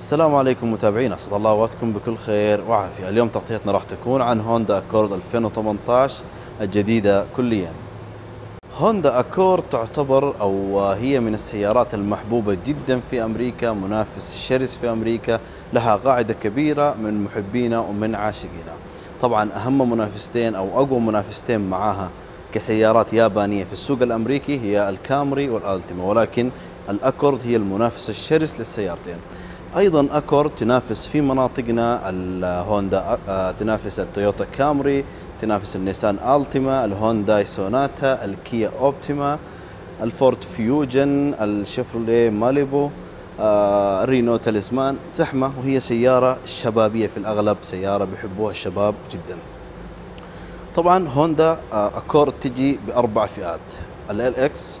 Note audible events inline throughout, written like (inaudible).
السلام عليكم متابعينا أسعد الله اوقاتكم بكل خير وعافية. اليوم تغطيتنا راح تكون عن هوندا أكورد 2018 الجديدة كليا. هوندا أكورد تعتبر أو هي من السيارات المحبوبة جدا في أمريكا منافس شرس في أمريكا لها قاعدة كبيرة من محبينا ومن عاشقينا. طبعا أهم منافستين أو أقوى منافستين معاها كسيارات يابانية في السوق الأمريكي هي الكامري والألتيما ولكن الأكورد هي المنافس الشرس للسيارتين. أيضا أكورد تنافس في مناطقنا الهوندا تنافس التويوتا كامري تنافس النيسان ألتيما الهونداي سوناتا الكيا أوبتيما الفورد فيوجن الشيفروليه ماليبو الرينو تاليزمان. زحمة وهي سيارة شبابية في الأغلب سيارة بيحبوها الشباب جدا. طبعا هوندا أكورد تجي بأربع فئات LX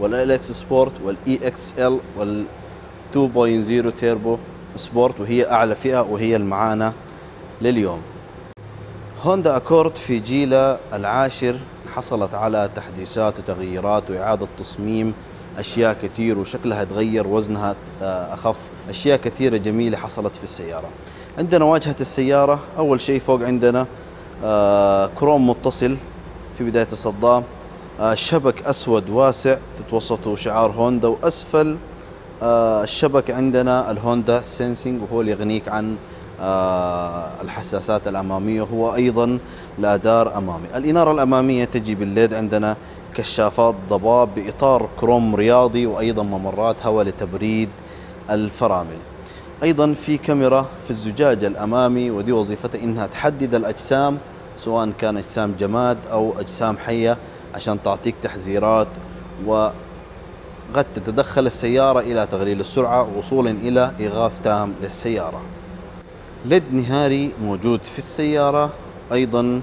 وال LX sport وال EXL 2.0 turbo sport وهي أعلى فئة وهي المعانا لليوم. هوندا أكورد في جيله العاشر حصلت على تحديثات وتغييرات وإعادة تصميم أشياء كثير وشكلها تغير وزنها آه، أخف. أشياء كثيرة جميلة حصلت في السيارة. عندنا واجهة السيارة أول شيء فوق عندنا آه، كروم متصل في بداية الصدام آه، شبك أسود واسع تتوسطه شعار هوندا وأسفل آه، الشبك عندنا الهوندا sensing وهو اللي يغنيك عن آه، الحساسات الأمامية هو أيضا رادار أمامي. الإنارة الأمامية تجي بال LED عندنا كشافات ضباب بإطار كروم رياضي وأيضا ممرات هواء لتبريد الفرامل. أيضا في كاميرا في الزجاج الأمامي ودي وظيفتها إنها تحدد الأجسام سواء كان أجسام جماد أو أجسام حية عشان تعطيك تحذيرات قد تتدخل السيارة إلى تقليل السرعة وصولا إلى إيقاف تام للسيارة. ليد نهاري موجود في السيارة أيضا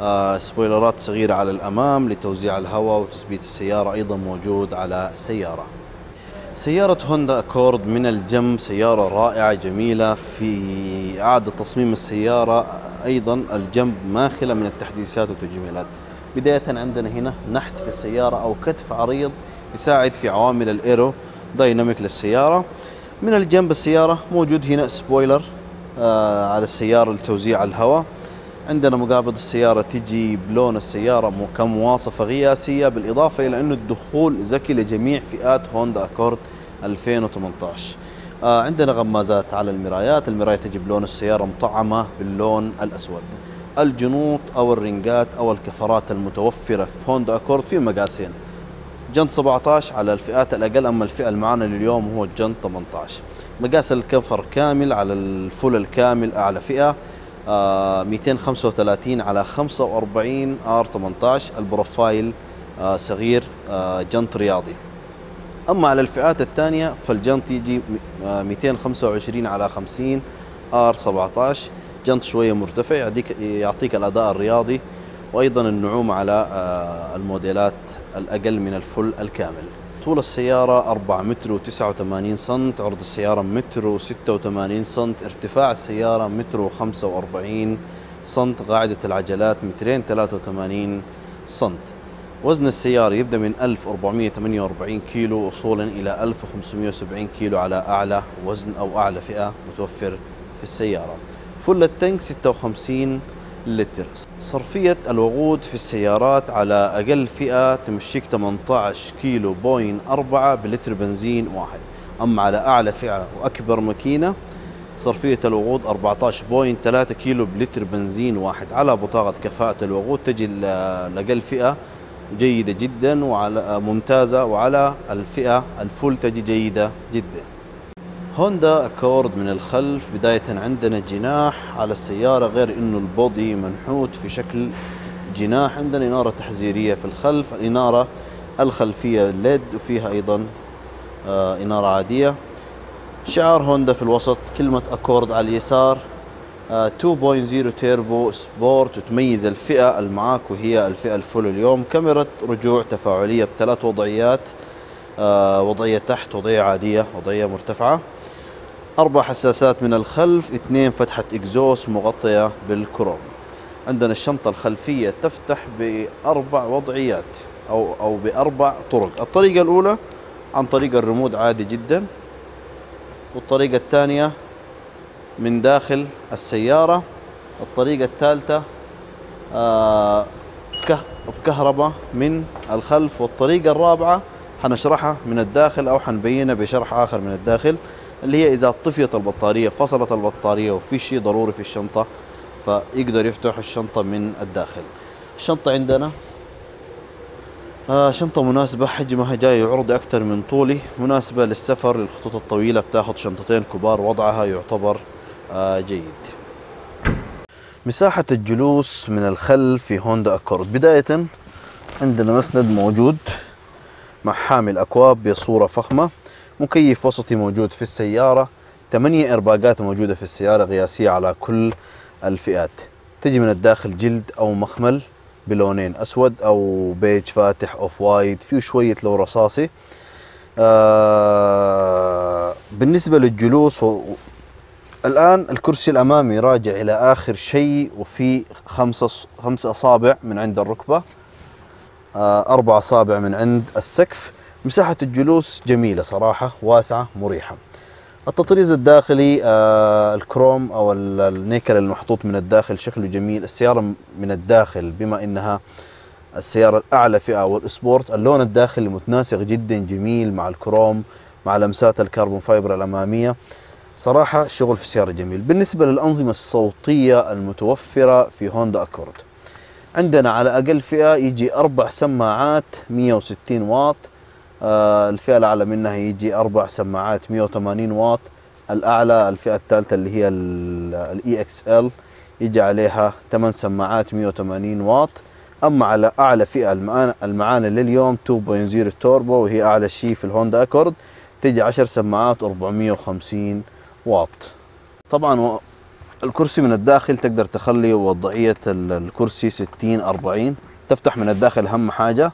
آه سبويلرات صغيرة على الأمام لتوزيع الهواء وتثبيت السيارة أيضا موجود على السيارة. سيارة هوندا أكورد من الجنب سيارة رائعة جميلة. في إعادة تصميم السيارة أيضا الجنب ما خلا من التحديثات والتجميلات بداية عندنا هنا نحت في السيارة أو كتف عريض يساعد في عوامل ال aerodynamic للسيارة. من الجنب السيارة موجود هنا spoiler آه على السيارة لتوزيع الهواء. عندنا مقابض السيارة تجي بلون السيارة كمواصفة قياسية بالإضافة إلى أنه الدخول ذكي لجميع فئات هوندا أكورد 2018 آه عندنا غمازات على المرايات المراية تجي بلون السيارة مطعمة باللون الأسود. الجنوط أو الرنجات أو الكفرات المتوفرة في هوندا أكورد في مقاسين. جنط 17 على الفئات الأقل أما الفئة المعانا لليوم هو الجنط 18 مقاس الكفر كامل على ال full الكامل أعلى فئة آه 235 على 45 R 18 ال profile آه صغير آه جنط رياضي. أما على الفئات الثانية فالجنط يجي 225 على 50 آر 17 جنط شوية مرتفع يعطيك الأداء الرياضي وأيضا النعومه على آه، الموديلات الأقل من الفل الكامل. طول السيارة 4 متر و89 سنت عرض السيارة متر و86 سنت ارتفاع السيارة متر و45 سنت قاعدة العجلات مترين 83 سنت. وزن السيارة يبدأ من 1448 كيلو وصولا إلى 1570 كيلو على أعلى وزن أو أعلى فئة متوفر في السيارة. فل التنك 56 لتر صرفية الوقود في السيارات على أقل فئة تمشيك 18 كيلو بوين 4 بلتر بنزين واحد. أما على أعلى فئة وأكبر ماكينة صرفية الوقود 14.3 كيلو بلتر بنزين واحد. على بطاقة كفاءة الوقود تجي لأقل فئة جيدة جدا وعلى ممتازة وعلى الفئة ال full تجي جيدة جدا. هوندا أكورد من الخلف بداية عندنا جناح على السيارة غير إنه ال body منحوت في شكل جناح. عندنا إنارة تحذيرية في الخلف الإنارة الخلفية LED وفيها أيضا آه إنارة عادية. شعار هوندا في الوسط كلمة أكورد على اليسار آه 2.0 turbo sport وتميز الفئة المعاك وهي الفئة ال full اليوم. كاميرا رجوع تفاعلية بثلاث وضعيات آه وضعية تحت وضعية عادية وضعية مرتفعة. أربع حساسات من الخلف اثنين فتحة إكزوس مغطية بالكروم. عندنا الشنطة الخلفية تفتح بأربع وضعيات أو أو بأربع طرق. الطريقة الأولى عن طريق الرمود عادي جدا والطريقة الثانية من داخل السيارة. الطريقة الثالثة آه بكهرباء من الخلف. والطريقة الرابعة حنشرحها من الداخل أو حنبينها بشرح آخر من الداخل. اللي هي إذا طفيت البطارية فصلت البطارية وفي شيء ضروري في الشنطة فيقدر يفتح الشنطة من الداخل. الشنطة عندنا آه شنطة مناسبة حجمها جاي عرضي أكثر من طولي مناسبة للسفر للخطوط الطويلة بتاخذ شنطتين كبار وضعها يعتبر آه جيد. مساحة الجلوس من الخلف في هوندا أكورد. بداية عندنا مسند موجود مع حامل أكواب بصورة فخمة. مكيف وسطي موجود في السيارة. ثمانية إرباقات موجودة في السيارة قياسية على كل الفئات. تجي من الداخل جلد أو مخمل بلونين أسود أو بيج فاتح أوف وايت فيه شوية لون رصاصي. آه بالنسبة للجلوس الآن الكرسي الأمامي راجع إلى آخر شيء وفي خمسة خمسة أصابع من عند الركبة. آه أربع أصابع من عند السقف. مساحة الجلوس جميلة صراحة واسعة مريحة. التطريز الداخلي آه الكروم أو النيكل المحطوط من الداخل شكله جميل. السيارة من الداخل بما إنها السيارة الاعلى فئة وال sport اللون الداخلي متناسق جدا جميل مع الكروم مع لمسات ال carbon fiber الأمامية. صراحة الشغل في السيارة جميل. بالنسبة للأنظمة الصوتية المتوفرة في هوندا أكورد. عندنا على أقل فئة يجي أربع سماعات 160 واط. آه، الفئة الأعلى منها يجي أربع سماعات 180 واط. الأعلى الفئة الثالثة اللي هي ال EXL يجي عليها 8 سماعات 180 واط. أما على أعلى فئة المعانا لليوم 2.0 توربو وهي أعلى شيء في الهوندا أكورد تجي 10 سماعات 450 واط. طبعا الكرسي من الداخل تقدر تخلي وضعية الكرسي 60 40 تفتح من الداخل أهم حاجة.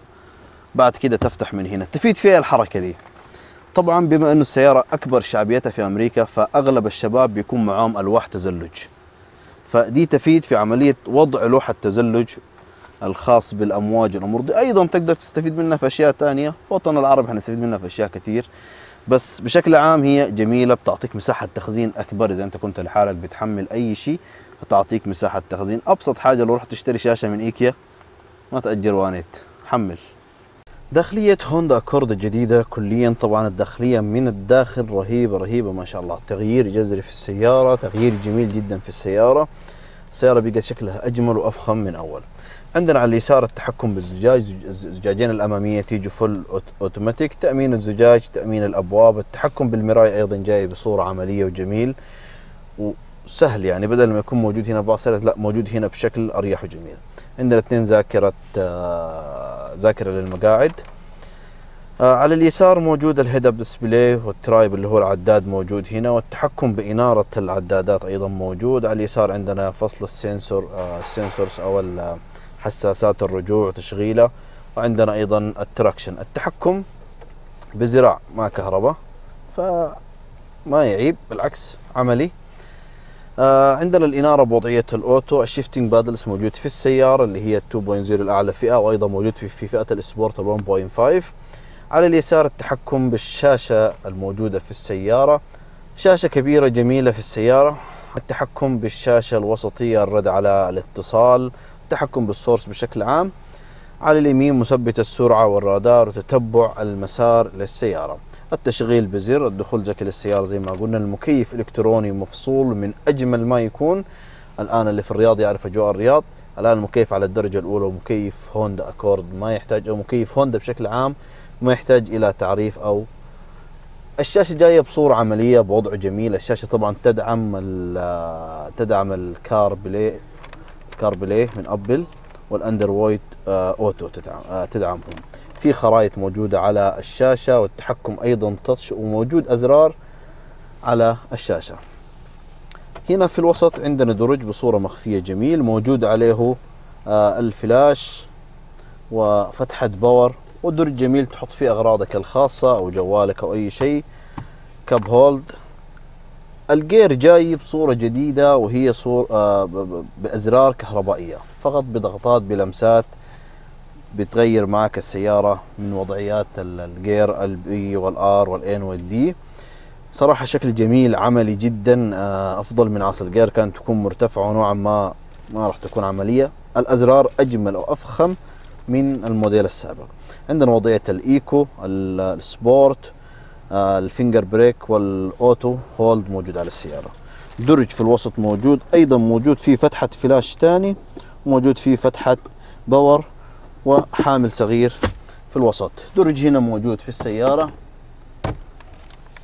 بعد كده تفتح من هنا. تفيد فيها الحركة دي. طبعا بما أنه السيارة أكبر شعبيتها في أمريكا فأغلب الشباب بيكون معاهم ألواح تزلج. فدي تفيد في عملية وضع لوحة تزلج الخاص بالأمواج والامور دي. أيضا تقدر تستفيد منها في أشياء ثانية في وطن العرب حنستفيد منها في أشياء كثير بس بشكل عام هي جميلة بتعطيك مساحة تخزين أكبر. إذا أنت كنت لحالك بتحمل أي شيء فتعطيك مساحة تخزين. أبسط حاجة لو رحت تشتري شاشة من إيكيا ما تأجر وانيت حمل. داخلية هوندا أكورد الجديدة كليا طبعا الداخلية من الداخل رهيبة رهيبة ما شاء الله. تغيير جذري في السيارة تغيير جميل جدا في السيارة. السيارة بقت شكلها أجمل وأفخم من أول. عندنا على اليسار التحكم بالزجاج الزجاجين الأمامية تيجي فل أوتوماتيك تأمين الزجاج تأمين الأبواب التحكم بالمراية أيضا جاي بصورة عملية وجميل. وسهل يعني بدل ما يكون موجود هنا باصرة لا موجود هنا بشكل أريح وجميل. عندنا اثنين ذاكرة آه، ذاكرة للمقاعد. آه، على اليسار موجود ال head-up display وال trip اللي هو العداد موجود هنا والتحكم بإنارة العدادات أيضا موجود. على اليسار عندنا فصل ال sensor آه، ال sensors أو حساسات الرجوع وتشغيله. وعندنا أيضا ال traction. التحكم بزراع ما كهرباء فما يعيب بالعكس عملي. آه عندنا الإنارة بوضعية ال auto ال shifting paddles موجود في السيارة اللي هي 2.0 الأعلى فئة وأيضا موجود في, في فئة ال sport 1.5 على اليسار التحكم بالشاشة الموجودة في السيارة. شاشة كبيرة جميلة في السيارة. التحكم بالشاشة الوسطية الرد على الاتصال. التحكم بال source بشكل عام. على اليمين مثبت السرعة والرادار وتتبع المسار للسيارة. التشغيل بزر الدخول ذكي للسيارة زي ما قلنا المكيف إلكتروني مفصول من أجمل ما يكون. الآن اللي في الرياض يعرف أجواء الرياض. الآن المكيف على الدرجة الأولى ومكيف هوندا أكورد ما يحتاج أو مكيف هوندا بشكل عام ما يحتاج إلى تعريف أو الشاشة جاية بصورة عملية بوضع جميل. الشاشة طبعا تدعم تدعم ال CarPlay CarPlay من أبل وال Android آه، Auto آه، تدعمهم. في خرائط موجودة على الشاشة والتحكم أيضا touch وموجود أزرار على الشاشة. هنا في الوسط عندنا درج بصورة مخفية جميل موجود عليه آه، الفلاش وفتحة power والدرج جميل تحط فيه أغراضك الخاصة أو جوالك أو أي شيء. cup hold. الجير جاي بصورة جديدة وهي صور آه بأزرار كهربائية فقط بضغطات بلمسات بتغير معك السيارة من وضعيات الجير البي والار والان والدي صراحة شكل جميل عملي جدا آه، أفضل من عصر الجير كانت تكون مرتفعة ونوعا ما ما راح تكون عملية. الأزرار أجمل وأفخم من الموديل السابق. عندنا وضعية ال eco ال sport آه، ال finger brake وال auto hold موجود على السيارة. درج في الوسط موجود أيضا موجود فيه فتحة فلاش ثاني وموجود فيه فتحة power وحامل صغير في الوسط. درج هنا موجود في السيارة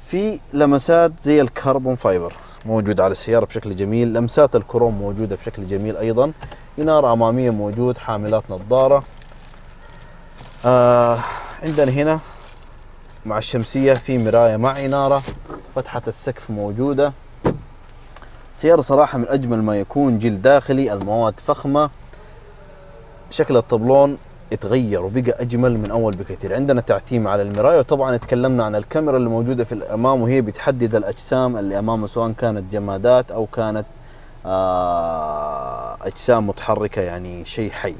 في لمسات زي ال carbon fiber موجود على السيارة بشكل جميل. لمسات الكروم موجودة بشكل جميل أيضا. إنارة أمامية موجود حاملات نظارة. آه عندنا هنا مع الشمسية في مراية مع إنارة. فتحة السقف موجودة. سيارة صراحة من أجمل ما يكون جلد داخلي. المواد فخمة. شكل الطبلون اتغير وبقى أجمل من أول بكثير. عندنا تعتيم على المراية وطبعا تكلمنا عن الكاميرا اللي موجودة في الأمام وهي بتحدد الأجسام اللي أمامه سواء كانت جمادات أو كانت آه، أجسام متحركة يعني شيء حي.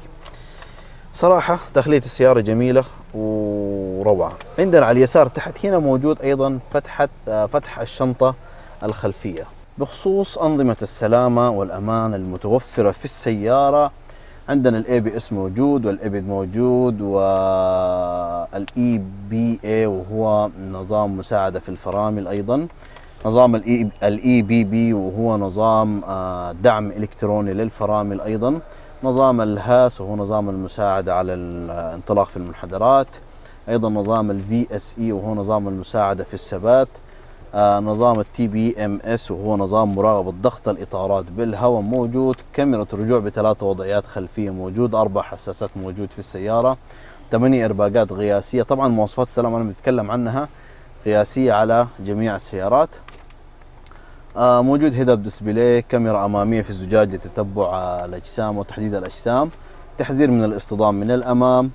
صراحة داخلية السيارة جميلة وروعة. عندنا على اليسار تحت هنا موجود أيضا فتحة آه، فتح الشنطة الخلفية. بخصوص أنظمة السلامة والأمان المتوفرة في السيارة عندنا ال ABS موجود وال EBD موجود وال EBA وهو نظام مساعدة في الفرامل أيضا. نظام ال EBB وهو نظام آه، دعم إلكتروني للفرامل أيضا. نظام ال HSA وهو نظام المساعدة على الانطلاق في المنحدرات. أيضا نظام ال VSA وهو نظام المساعدة في الثبات. نظام ال TPMS وهو نظام مراقبة ضغط الإطارات بالهواء موجود كاميرا رجوع بثلاث وضعيات خلفية موجود أربع حساسات موجود في السيارة ثمانية إيرباقات قياسية طبعا مواصفات السلامة أنا بتكلم عنها قياسية على جميع السيارات. آه موجود head up display كاميرا أمامية في الزجاج لتتبع الأجسام وتحديد الأجسام. تحذير من الاصطدام من الأمام.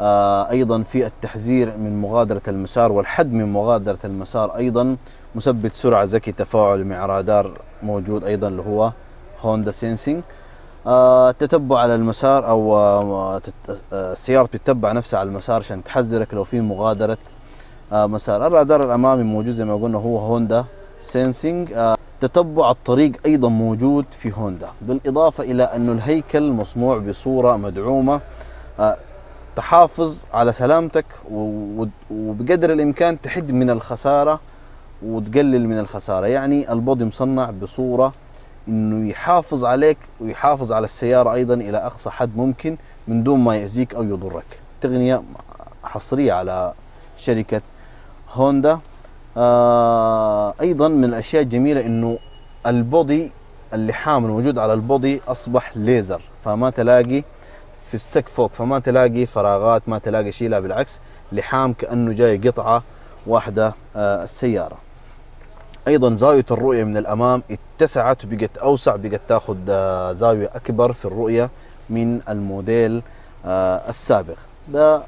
آه أيضا في التحذير من مغادرة المسار والحد من مغادرة المسار أيضا. مثبت سرعة ذكي تفاعل مع رادار موجود أيضا اللي هو Honda Sensing آه التتبع على المسار أو آه, آه، السيارة بتتبع نفسها على المسار عشان تحذرك لو في مغادرة آه مسار. الرادار الأمامي موجود زي ما قلنا هو هوندا سينسينج آه تتبع الطريق أيضا موجود في هوندا. بالإضافة إلى انه الهيكل مصنوع بصورة مدعومة. آه تحافظ على سلامتك وبقدر الإمكان تحد من الخسارة وتقلل من الخسارة. يعني البودي مصنع بصورة إنه يحافظ عليك ويحافظ على السيارة أيضا إلى أقصى حد ممكن من دون ما يأذيك أو يضرك. تغنية حصرية على شركة هوندا. آه أيضا من الأشياء الجميلة إنه البودي اللحام الموجود على البودي أصبح ليزر فما تلاقي في السقف فوق فما تلاقي فراغات ما تلاقي شيء لا بالعكس لحام كأنه جاي قطعة واحدة آه السيارة. أيضا زاوية الرؤية من الأمام اتسعت وبقت أوسع بقت تاخذ آه زاوية أكبر في الرؤية من الموديل آه السابق. ده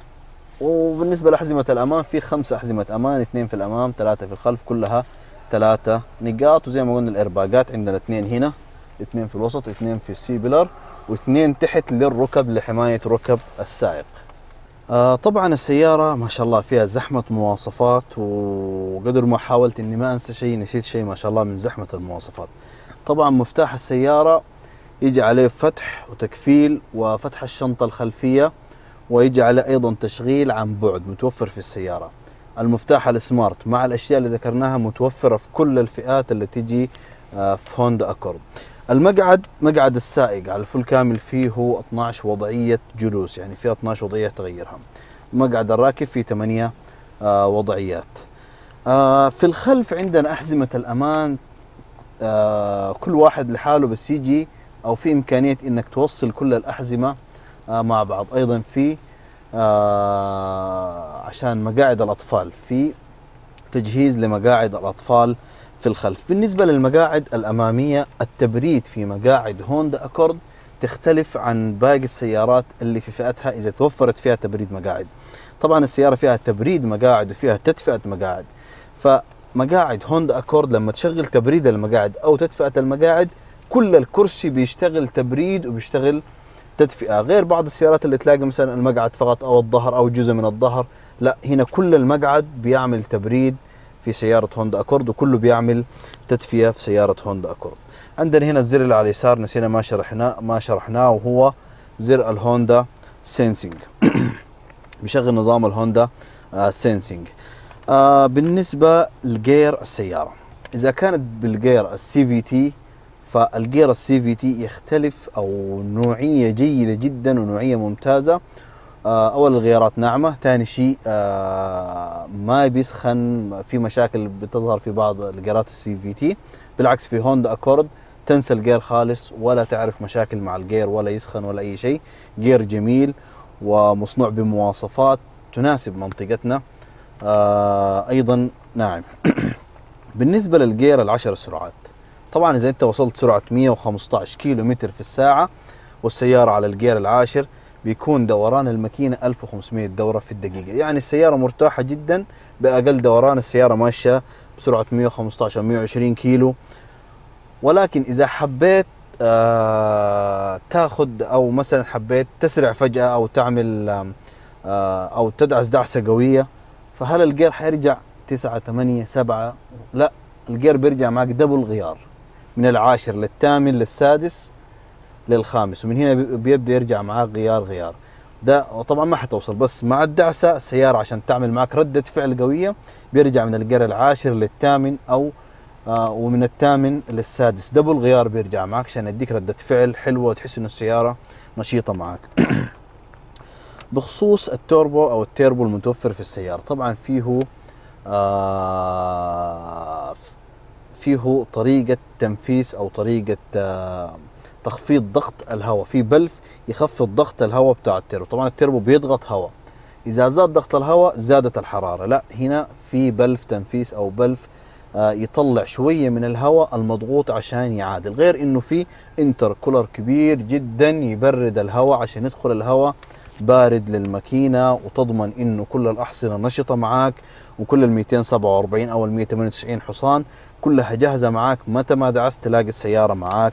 وبالنسبة لأحزمة الامام في خمسه أحزمة أمان اثنين في الأمام ثلاثة في الخلف كلها ثلاثة نقاط. وزي ما قلنا الارباقات عندنا اثنين هنا اثنين في الوسط اثنين في السي بيلر واثنين تحت للركب لحماية ركب السائق. آه طبعا السيارة ما شاء الله فيها زحمة مواصفات وقدر ما حاولت إني ما أنسى شيء نسيت شيء ما شاء الله من زحمة المواصفات. طبعا مفتاح السيارة يجي عليه فتح وتكفيل وفتح الشنطة الخلفية ويجي عليه أيضا تشغيل عن بعد متوفر في السيارة. المفتاح السمارت مع الأشياء اللي ذكرناها متوفرة في كل الفئات اللي تجي آه في هوندا أكورد. المقعد مقعد السائق على الفل كامل فيه هو 12 وضعية جلوس يعني فيه 12 وضعية تغيرها. مقعد الراكب فيه 8 آه وضعيات. آه في الخلف عندنا أحزمة الأمان آه كل واحد لحاله بس يجي أو في إمكانية إنك توصل كل الأحزمة مع بعض. أيضا في عشان مقاعد الأطفال في تجهيز لمقاعد الأطفال في الخلف. بالنسبة للمقاعد الأمامية التبريد في مقاعد هوندا أكورد تختلف عن باقي السيارات اللي في فئتها إذا توفرت فيها تبريد مقاعد. طبعا السيارة فيها تبريد مقاعد وفيها تدفئة مقاعد. فمقاعد هوندا أكورد لما تشغل تبريد المقاعد أو تدفئة المقاعد كل الكرسي بيشتغل تبريد وبيشتغل تدفئة. غير بعض السيارات اللي تلاقي مثلا المقعد فقط أو الظهر أو جزء من الظهر لا هنا كل المقعد بيعمل تبريد في سيارة هوندا أكورد وكله بيعمل تدفئه في سيارة هوندا أكورد. عندنا هنا الزر اللي على اليسار نسينا ما شرحناه ما شرحناه وهو زر ال Honda Sensing (coughs) بيشغل نظام الهوندا آه Sensing آه بالنسبة لجير السيارة إذا كانت بالجير ال CVT فالجير ال CVT يختلف أو نوعية جيدة جدا ونوعية ممتازة آه، أول الغيارات ناعمة ثاني شيء آه، ما بيسخن في مشاكل بتظهر في بعض الجيرات ال CVT بالعكس في هوندا أكورد تنسى الجير خالص ولا تعرف مشاكل مع الجير ولا يسخن ولا أي شيء. جير جميل ومصنوع بمواصفات تناسب منطقتنا آه، أيضا ناعم. (coughs) بالنسبة للجير العشر سرعات طبعا إذا أنت وصلت سرعة 115 كيلو متر في الساعة والسيارة على الجير العاشر بيكون دوران الماكينة 1500 دورة في الدقيقة. يعني السيارة مرتاحة جدا بأقل دوران السيارة ماشية بسرعة 115 120 كيلو. ولكن إذا حبيت آه تاخذ أو مثلا حبيت تسرع فجأة أو تعمل آه أو تدعس دعسة قوية فهل الجير حيرجع 9 8 7 لا الجير بيرجع معك دبل غيار من العاشر للثامن للسادس. للخامس ومن هنا بيبدأ يرجع معاك غيار غيار. ده طبعا ما حتوصل بس مع الدعسة السياره عشان تعمل معك ردة فعل قوية بيرجع من الجير العاشر للثامن أو آه ومن الثامن للسادس. double غيار بيرجع معك عشان يديك ردة فعل حلوة وتحس إنه السيارة نشيطة معك (coughs) بخصوص التوربو أو التيربو المتوفر في السيارة طبعا فيه آه فيه طريقة تنفيس أو طريقة آه تخفيض ضغط الهواء في بلف يخفض ضغط الهواء بتاع التربو. طبعا التربو بيضغط هواء. إذا زاد ضغط الهواء زادت الحرارة. لا هنا في بلف تنفيس أو بلف آه يطلع شوية من الهواء المضغوط عشان يعادل. غير إنه في انتر كولر كبير جدا يبرد الهواء عشان يدخل الهواء بارد للماكينة وتضمن إنه كل الأحصنة نشطة معاك وكل ال 247 أو ال 198 حصان كلها جاهزة معاك. متى ما دعست تلاقي السيارة معاك.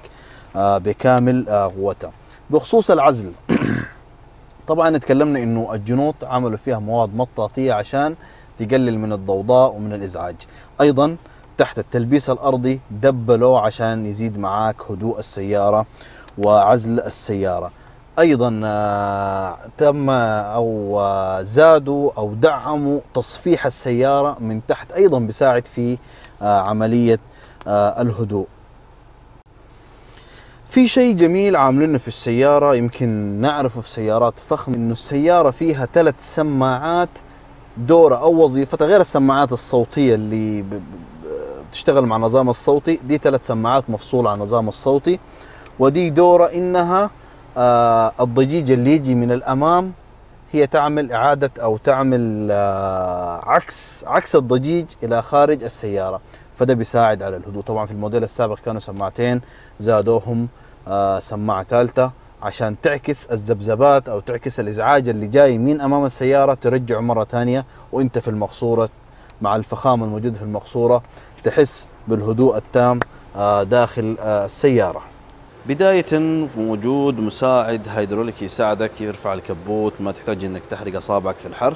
بكامل آه قوتها. بخصوص العزل. (coughs) طبعا تكلمنا إنه الجنوط عملوا فيها مواد مطاطيه عشان تقلل من الضوضاء ومن الإزعاج. أيضا تحت التلبيس الأرضي دبلوا عشان يزيد معاك هدوء السيارة وعزل السيارة. أيضا آه تم أو آه زادوا أو دعموا تصفيح السيارة من تحت أيضا بيساعد في آه عملية الهدوء. في شيء جميل عاملينه في السيارة يمكن نعرفه في سيارات فخم إنه السيارة فيها ثلاث سماعات دورة أو وظيفتها غير السماعات الصوتية اللي بتشتغل مع النظام الصوتي. دي ثلاث سماعات مفصولة عن النظام الصوتي ودي دورة إنها آه الضجيج اللي يجي من الأمام هي تعمل إعادة أو تعمل آه عكس عكس الضجيج إلى خارج السيارة. فده بيساعد على الهدوء. طبعا في الموديل السابق كانوا سماعتين زادوهم آه سماعة ثالثة عشان تعكس الذبذبات أو تعكس الإزعاج اللي جاي من أمام السيارة ترجعه مرة ثانية وأنت في المقصورة مع الفخامة الموجودة في المقصورة تحس بالهدوء التام آه داخل آه السيارة. بداية موجود مساعد هيدروليكي يساعدك يرفع الكبوت ما تحتاج إنك تحرق أصابعك في الحر.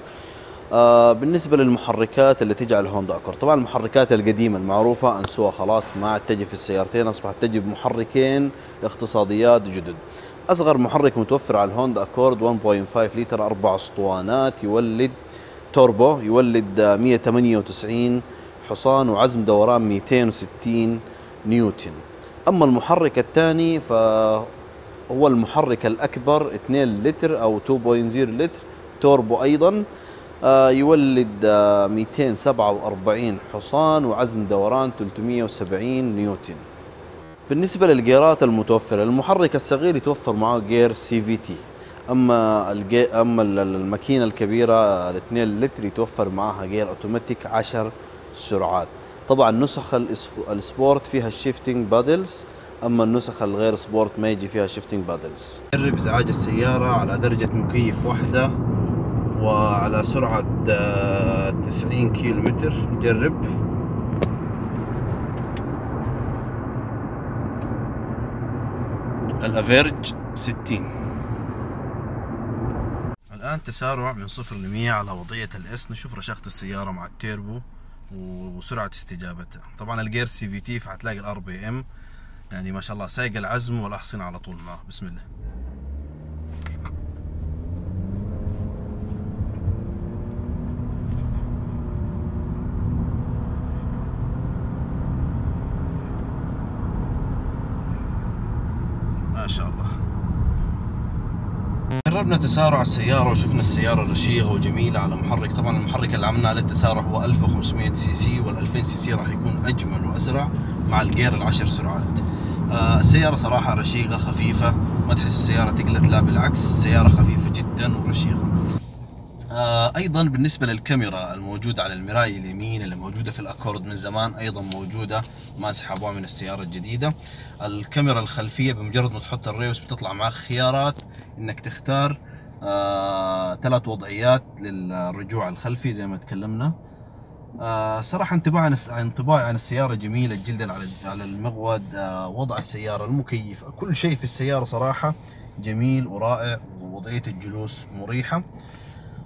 بالنسبة للمحركات اللي تجعل هوندا أكورد طبعا المحركات القديمة المعروفة انسوها خلاص ما عاد تجي في السيارتين أصبحت تجي بمحركين اقتصاديات جدد. أصغر محرك متوفر على الهوندا أكورد 1.5 لتر أربع أسطوانات يولد توربو يولد 198 حصان وعزم دوران 260 نيوتن. أما المحرك الثاني فهو المحرك الأكبر 2 لتر أو 2.0 لتر توربو أيضا. آه يولد آه 247 حصان وعزم دوران 370 نيوتن. بالنسبة للجيرات المتوفرة المحرك الصغير يتوفر معه جير CVT أما أما الماكينة الكبيرة ال 2 لتر يتوفر معها جير أوتوماتيك 10 سرعات. طبعا نسخ ال sport فيها ال shifting paddles أما النسخ الغير sport ما يجي فيها shifting paddles جرب إزعاج السيارة على درجة مكيف واحدة. وعلى سرعة 90 كيلو متر جرب. ال average 60 الآن تسارع من صفر ل 100 على وضعية ال S. نشوف رشاقة السيارة مع التيربو وسرعة استجابتها. طبعا الجير سي في تي فحتلاقي ال RPM. يعني ما شاء الله سايق العزم والأحصنة على طول. معه بسم الله ما شاء الله جربنا تسارع السيارة وشفنا السيارة رشيقة وجميلة على محرك. طبعا المحرك اللي عملناه للتسارع هو 1500 سي سي وال 2000 سي سي راح يكون أجمل وأسرع مع الجير العشر سرعات. آه السيارة صراحة رشيقة خفيفة ما تحس السيارة تقلت لا بالعكس السيارة خفيفة جدا ورشيقة أيضا بالنسبة للكاميرا الموجودة على المراية اليمين اللي موجودة في الأكورد من زمان أيضا موجودة ما سحبوها من السيارة الجديدة. الكاميرا الخلفية بمجرد ما تحط الريوس بتطلع معك خيارات إنك تختار آه ثلاث وضعيات للرجوع الخلفي زي ما تكلمنا. آه صراحة انطباع عن انطباعي عن السيارة جميلة جدا على على المقود آه وضع السيارة المكيف كل شيء في السيارة صراحة جميل ورائع ووضعية الجلوس مريحة.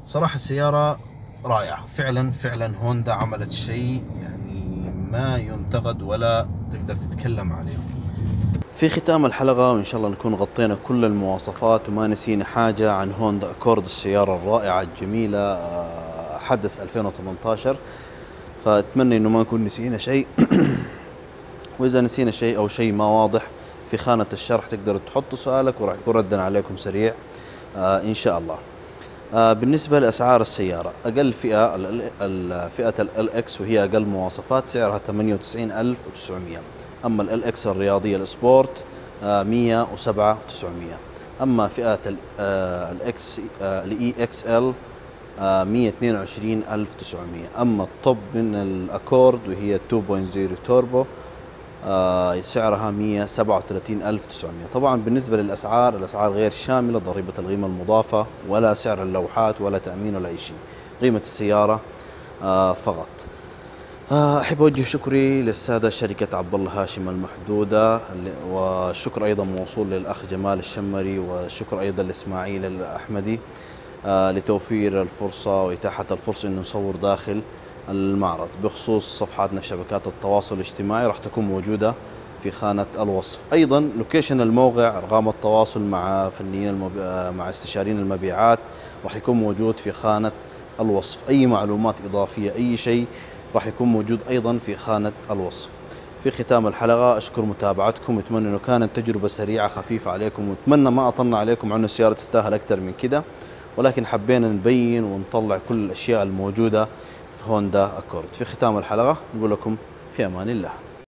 صراحة السيارة رائعة. فعلا فعلا هوندا عملت شيء يعني ما ينتقد ولا تقدر تتكلم عليه. في ختام الحلقة وإن شاء الله نكون غطينا كل المواصفات وما نسينا حاجة عن هوندا أكورد السيارة الرائعة الجميلة آه، حدث 2018 فأتمنى إنه ما نكون نسينا شيء. (clears throat) وإذا نسينا شيء أو شيء ما واضح في خانة الشرح تقدروا تحطوا سؤالك وراح يكون ردنا عليكم سريع. آه إن شاء الله. بالنسبة لأسعار السيارة أقل فئة LX وهي أقل مواصفات سعرها 98900 أما إكس الرياضية ال sport 107,900 أما فئة الاكس ال EX-L 122900 أما ال top من الأكورد وهي 2.0 توربو آه، سعرها 137900 طبعا بالنسبة للأسعار الأسعار غير شاملة ضريبة القيمة المضافة ولا سعر اللوحات ولا تأمين ولا أي شيء. قيمة السيارة آه، فقط. آه، أحب أوجه شكري للسادة شركة عبد الله هاشم المحدودة والشكر أيضا موصول للأخ جمال الشمري والشكر أيضا لإسماعيل الأحمدي لتوفير الفرصة وإتاحة الفرصة أن نصور داخل. المعرض. بخصوص صفحاتنا في شبكات التواصل الاجتماعي راح تكون موجودة في خانة الوصف. أيضا لوكيشن الموقع أرقام التواصل مع فنيين المبي... مع استشاريين المبيعات راح يكون موجود في خانة الوصف. أي معلومات إضافية أي شيء راح يكون موجود أيضا في خانة الوصف. في ختام الحلقة أشكر متابعتكم وأتمنى أنه كانت تجربة سريعة خفيفة عليكم وأتمنى ما أطلنا عليكم عنه السيارة تستاهل أكثر من كده ولكن حبينا نبين ونطلع كل الأشياء الموجودة هوندا أكورد. في ختام الحلقة نقول لكم في أمان الله.